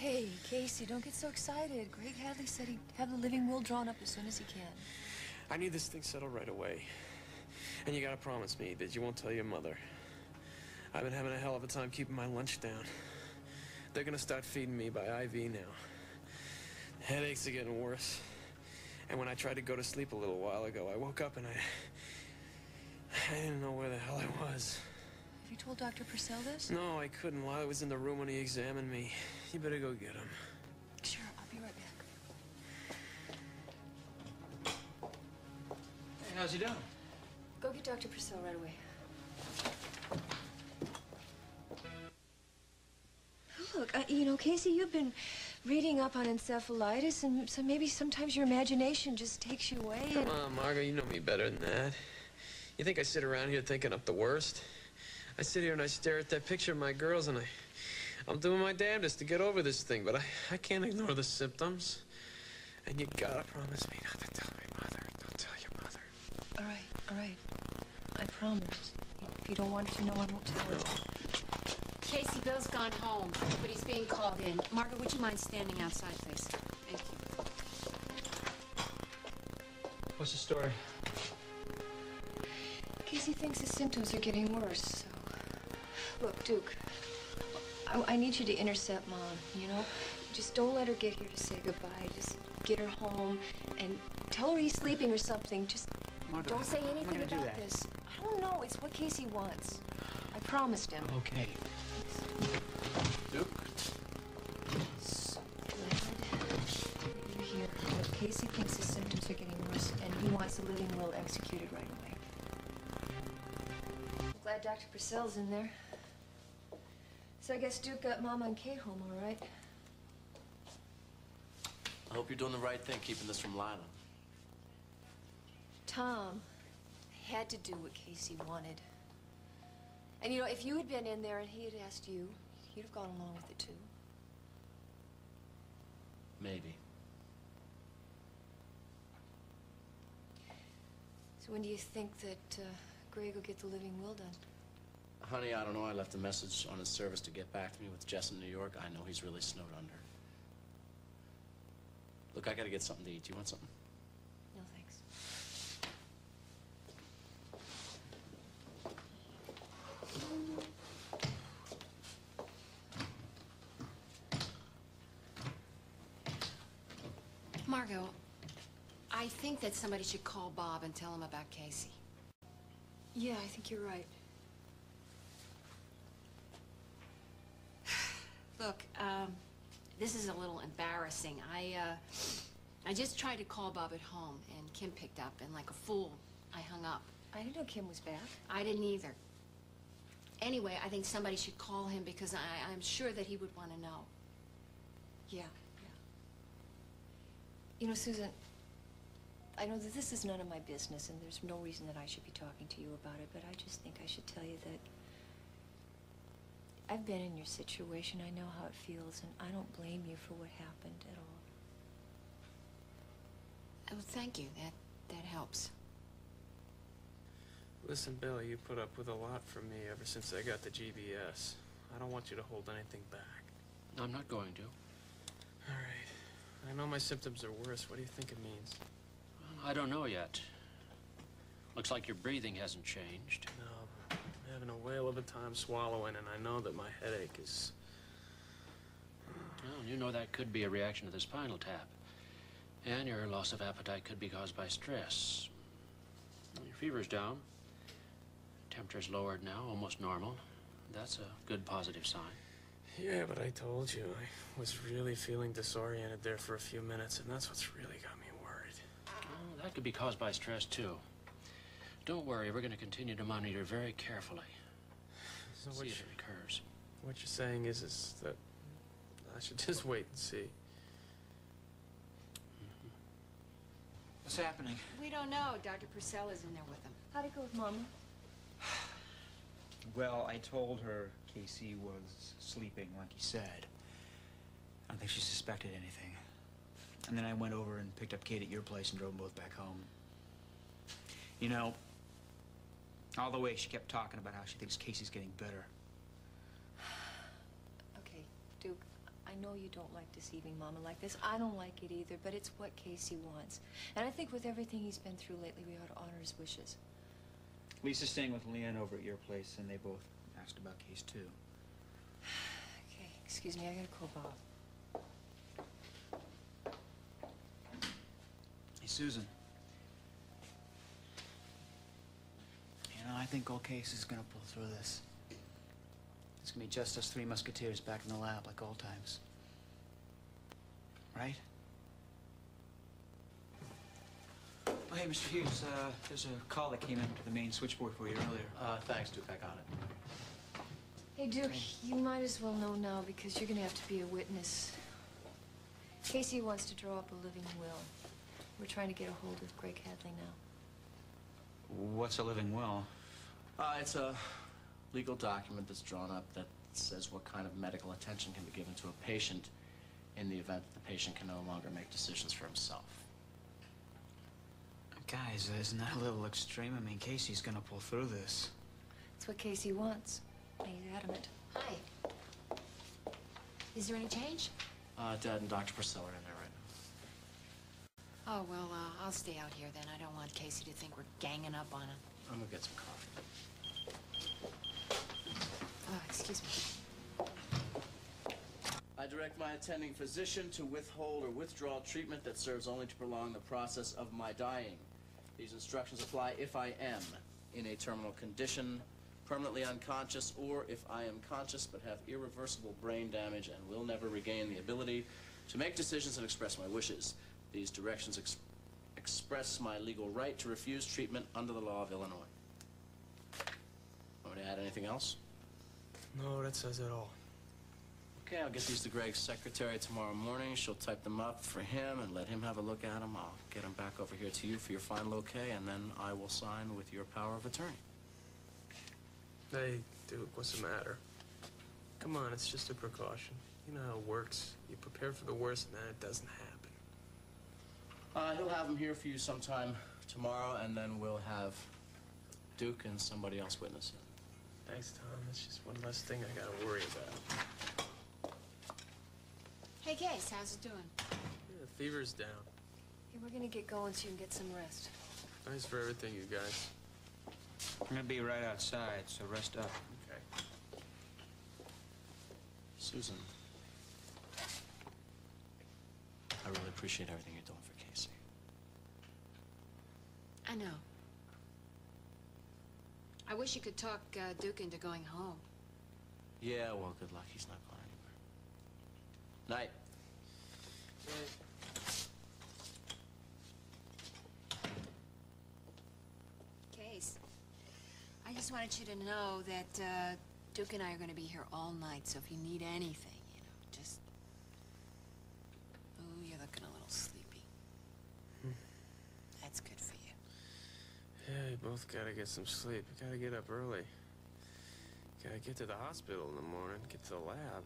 Hey, Casey, don't get so excited. Greg Hadley said he'd have the living will drawn up as soon as he can. I need this thing settled right away. And you gotta promise me that you won't tell your mother. I've been having a hell of a time keeping my lunch down. They're gonna start feeding me by IV now. Headaches are getting worse. And when I tried to go to sleep a little while ago, I woke up and I. I didn't know where the hell I was. Have you told Dr. Purcell this? No, I couldn't while I was in the room when he examined me. You better go get him. Sure, I'll be right back. Hey, how's he doing? Go get Dr. Purcell right away. Look, uh, you know, Casey, you've been reading up on encephalitis, and so maybe sometimes your imagination just takes you away. Come on, Margo, you know me better than that. You think I sit around here thinking up the worst? I sit here and I stare at that picture of my girls and I, I'm doing my damnedest to get over this thing, but I, I can't ignore the symptoms. And you gotta promise me not to tell my mother. Don't tell your mother. All right, all right. I promise. If you don't want her to know, I won't tell her. Casey, Bill's gone home, but he's being called in. Margaret, would you mind standing outside, please? Thank you. What's the story? Casey thinks his symptoms are getting worse, so... Look, Duke, I, I need you to intercept Mom, you know? Just don't let her get here to say goodbye. Just get her home and tell her he's sleeping or something. Just Margaret, don't say anything gonna do about that. this. I don't know. It's what Casey wants. I promised him. Okay. Duke? So glad you're here. But Casey thinks his symptoms are getting worse, and he wants the living will executed right away. I'm glad Dr. Purcell's in there. So I guess Duke got Mama and Kate home, all right? I hope you're doing the right thing, keeping this from Lila. Tom had to do what Casey wanted. And you know, if you had been in there and he had asked you, you'd have gone along with it too. Maybe. So when do you think that uh, Greg will get the living will done? Honey, I don't know. I left a message on his service to get back to me with Jess in New York. I know he's really snowed under. Look, I gotta get something to eat. Do you want something? No thanks. Margo, I think that somebody should call Bob and tell him about Casey. Yeah, I think you're right. Look, um, this is a little embarrassing. I, uh, I just tried to call Bob at home, and Kim picked up, and like a fool, I hung up. I didn't know Kim was back. I didn't either. Anyway, I think somebody should call him because I, I'm sure that he would want to know. Yeah, yeah. You know, Susan, I know that this is none of my business, and there's no reason that I should be talking to you about it, but I just think I should tell you that I've been in your situation. I know how it feels, and I don't blame you for what happened at all. Oh, thank you. That, that helps. Listen, Billy, you put up with a lot from me ever since I got the GBS. I don't want you to hold anything back. I'm not going to. All right. I know my symptoms are worse. What do you think it means? I don't know yet. Looks like your breathing hasn't changed. No, but I'm having a whale of a time swallowing, and I know that my headache is. Well, you know that could be a reaction to the spinal tap. And your loss of appetite could be caused by stress. Your fever's down. Temperature's lowered now, almost normal. That's a good positive sign. Yeah, but I told you, I was really feeling disoriented there for a few minutes, and that's what's really got me worried. Well, that could be caused by stress, too. Don't worry, we're going to continue to monitor very carefully. So See what, if you, it recurs. what you're saying is, is that I should just wait and see. Mm-hmm. What's happening? We don't know. Dr. Purcell is in there with him. How'd it go with Mama? Well, I told her Casey was sleeping like he said. I don't think she suspected anything. And then I went over and picked up Kate at your place and drove them both back home. You know, all the way she kept talking about how she thinks Casey's getting better. Okay, Duke, I know you don't like deceiving Mama like this. I don't like it either, but it's what Casey wants. And I think with everything he's been through lately, we ought to honor his wishes. Lisa's staying with Leanne over at your place, and they both asked about case too. Okay, excuse me, I gotta call Bob. Hey, Susan. You know, I think old Case is gonna pull through this. It's gonna be just us three musketeers back in the lab like old times. Right? Oh, hey, Mr. Hughes, uh, there's a call that came in to the main switchboard for you earlier. Uh, thanks, Duke, I got it. Hey, Duke, you might as well know now because you're gonna have to be a witness. Casey wants to draw up a living will. We're trying to get a hold of Greg Hadley now. What's a living will? Uh, it's a legal document that's drawn up that says what kind of medical attention can be given to a patient in the event that the patient can no longer make decisions for himself. Guys, isn't that a little extreme? I mean, Casey's gonna pull through this. It's what Casey wants. He's adamant. Hi. Is there any change? Uh, Dad and Dr. Purcell are in there right now. Oh, well, uh, I'll stay out here then. I don't want Casey to think we're ganging up on him. I'm gonna get some coffee. Oh, excuse me. I direct my attending physician to withhold or withdraw treatment that serves only to prolong the process of my dying. These instructions apply if I am in a terminal condition, permanently unconscious, or if I am conscious but have irreversible brain damage and will never regain the ability to make decisions and express my wishes. These directions ex- express my legal right to refuse treatment under the law of Illinois. Want to add anything else? No, that says it all. Okay, I'll get these to Greg's secretary tomorrow morning. She'll type them up for him and let him have a look at them. I'll get them back over here to you for your final okay, and then I will sign with your power of attorney. Hey, Duke, what's the matter? Come on, it's just a precaution. You know how it works. You prepare for the worst, and then it doesn't happen. Uh, he'll have them here for you sometime tomorrow, and then we'll have Duke and somebody else witness it. Thanks, Tom. That's just one less thing I gotta worry about. Hey, Case, how's it doing? Yeah, the fever's down. Hey, we're gonna get going so you can get some rest. Thanks for everything, you guys. I'm gonna be right outside, so rest up. Okay. Susan, I really appreciate everything you're doing for Casey. I know. I wish you could talk uh, Duke into going home. Yeah, well, good luck. He's not going anywhere. Night. Case, I just wanted you to know that uh, Duke and I are going to be here all night, so if you need anything, you know, just... Oh, you're looking a little sleepy. That's good for you. Yeah, you both gotta get some sleep. You gotta get up early. Gotta get to the hospital in the morning, get to the lab.